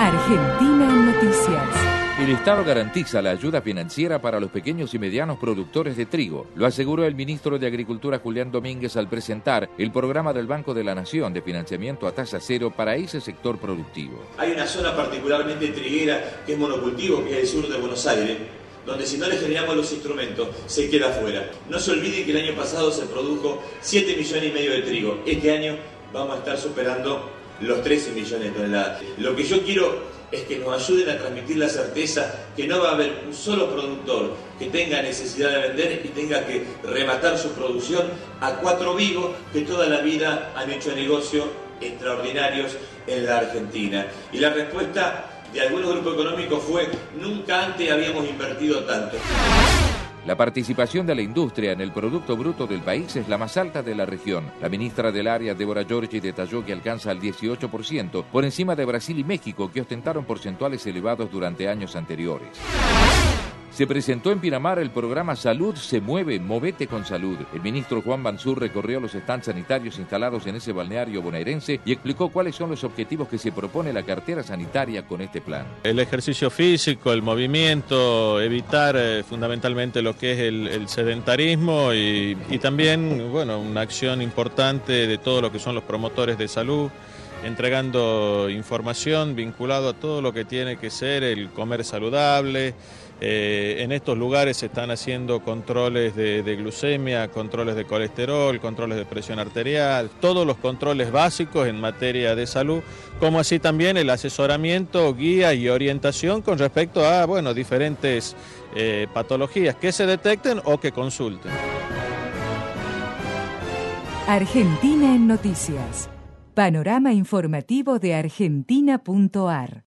Argentina en Noticias. El Estado garantiza la ayuda financiera para los pequeños y medianos productores de trigo. Lo aseguró el ministro de Agricultura Julián Domínguez al presentar el programa del Banco de la Nación de financiamiento a tasa cero para ese sector productivo. Hay una zona particularmente triguera que es monocultivo, que es el sur de Buenos Aires, donde si no le generamos los instrumentos se queda fuera. No se olvide que el año pasado se produjo 7 millones y medio de trigo. Este año vamos a estar superando los 13 millones de toneladas. Lo que yo quiero es que nos ayuden a transmitir la certeza que no va a haber un solo productor que tenga necesidad de vender y tenga que rematar su producción a cuatro vivos que toda la vida han hecho negocios extraordinarios en la Argentina. Y la respuesta de algunos grupos económicos fue, nunca antes habíamos invertido tanto. La participación de la industria en el Producto Bruto del país es la más alta de la región. La ministra del área, Débora Giorgi, detalló que alcanza el 18%, por encima de Brasil y México, que ostentaron porcentuales elevados durante años anteriores. Se presentó en Pinamar el programa Salud se mueve, movete con salud. El ministro Juan Bansur recorrió los stands sanitarios instalados en ese balneario bonaerense y explicó cuáles son los objetivos que se propone la cartera sanitaria con este plan. El ejercicio físico, el movimiento, evitar eh, fundamentalmente lo que es el, sedentarismo y, y también, bueno, una acción importante de todo lo que son los promotores de salud entregando información vinculado a todo lo que tiene que ser el comer saludable, eh, en estos lugares se están haciendo controles de, glucemia, controles de colesterol, controles de presión arterial, todos los controles básicos en materia de salud, como así también el asesoramiento, guía y orientación con respecto a bueno, diferentes eh, patologías que se detecten o que consulten. Argentina en Noticias. Panorama informativo de argentina.ar.